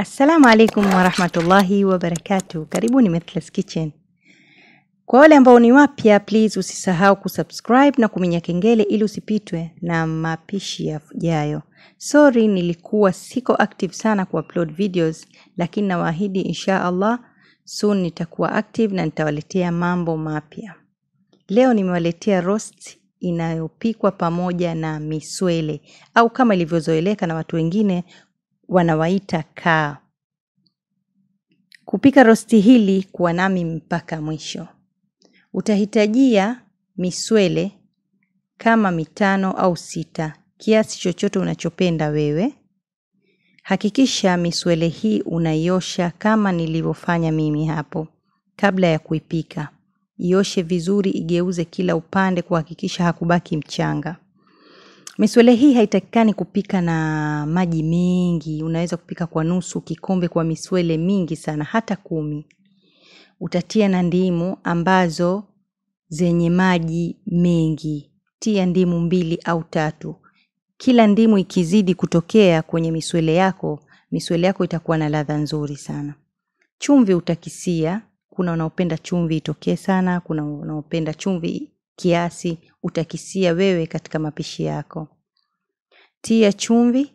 Assalamu alaikum warahmatullahi wabarakatuh. Karibuni Methless Kitchen. Kwa wale ambao ni wapya, please usisahau kusubscribe na kuminya kengele ili usipitwe na mapishi yajayo. Sorry, nilikuwa siko active sana kuupload videos, lakini nawaahidi insha Allah soon nitakuwa active na nitawaletea mambo mapya. Leo nimewaletea roast inayopikwa pamoja na miswele au kama ilivyozoeleka na watu wengine wanawaita kaa. Kupika rosti hili kuwa nami mpaka mwisho. Utahitajia miswele kama mitano au sita, kiasi chochote unachopenda wewe. Hakikisha miswele hii unaiosha kama nilivyofanya mimi hapo kabla ya kuipika. Ioshe vizuri, igeuze kila upande kuhakikisha hakubaki mchanga. Miswele hii haitakikani kupika na maji mengi. Unaweza kupika kwa nusu kikombe kwa miswele mingi sana, hata kumi. Utatia na ndimu ambazo zenye maji mengi. Tia ndimu mbili au tatu. Kila ndimu ikizidi kutokea kwenye miswele yako, miswele yako itakuwa na ladha nzuri sana. Chumvi utakisia, kuna wanaopenda chumvi itokee sana, kuna wanaopenda chumvi kiasi, utakisia wewe katika mapishi yako. Tia chumvi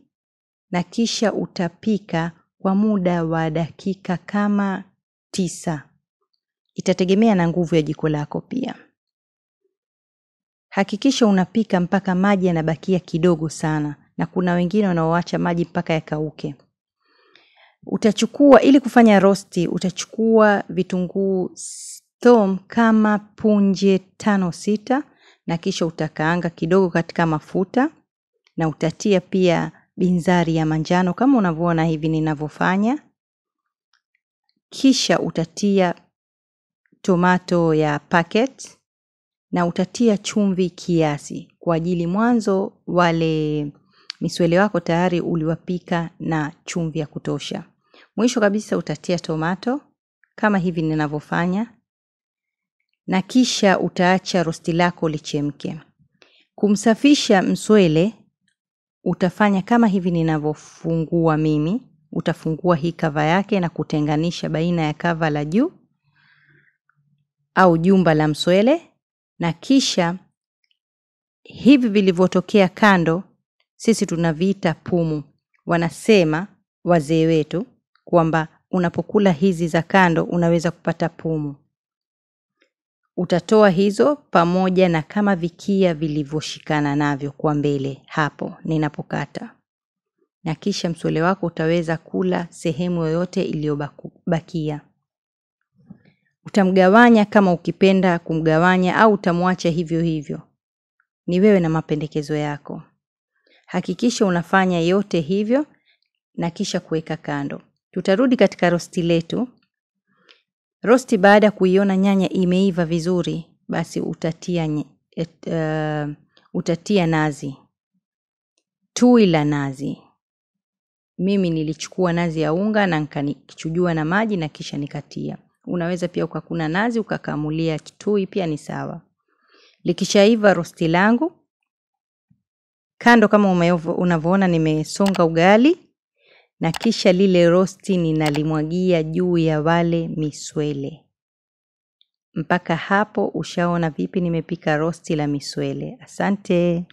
na kisha utapika kwa muda wa dakika kama tisa. Itategemea na nguvu ya jiko lako pia. Hakikisha unapika mpaka maji yanabakia kidogo sana na kuna wengine wanaoacha maji mpaka yakauke. Utachukua ili kufanya rosti, utachukua vitunguu thom kama punje tano sita na kisha utakaanga kidogo katika mafuta na utatia pia binzari ya manjano kama unavyoona hivi ninavyofanya. Kisha utatia tomato ya packet na utatia chumvi kiasi kwa ajili mwanzo wale miswele wako tayari uliwapika na chumvi ya kutosha. Mwisho kabisa utatia tomato kama hivi ninavyofanya na kisha utaacha rosti lako lichemke. Kumsafisha mswele utafanya kama hivi ninavyofungua mimi. Utafungua hii kava yake na kutenganisha baina ya kava la juu au jumba la mswele na kisha hivi vilivyotokea kando sisi tunaviita pumu. Wanasema wazee wetu kwamba unapokula hizi za kando unaweza kupata pumu. Utatoa hizo pamoja na kama vikia vilivyoshikana navyo kwa mbele hapo ninapokata. Na kisha msole wako utaweza kula sehemu yoyote iliyobakia. Utamgawanya kama ukipenda kumgawanya au utamwacha hivyo hivyo. Ni wewe na mapendekezo yako. Hakikisha unafanya yote hivyo na kisha kuweka kando. Tutarudi katika rosti letu. Rosti baada ya kuiona nyanya imeiva vizuri, basi utatia, et, uh, utatia nazi. Tui la nazi. Mimi nilichukua nazi ya unga na nikanichujua na maji na kisha nikatia. Unaweza pia ukakuna nazi ukakamulia tui pia ni sawa. Likishaiva rosti langu, kando kama unavyoona nimesonga ugali na kisha lile rosti ninalimwagia juu ya wale miswele. Mpaka hapo ushaona vipi nimepika rosti la miswele. Asante.